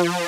Oh,